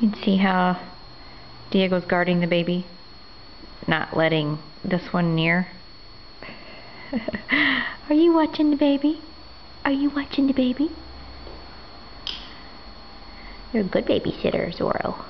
You can see how Diego's guarding the baby, not letting this one near. Are you watching the baby? Are you watching the baby? You're a good babysitter, Zorro.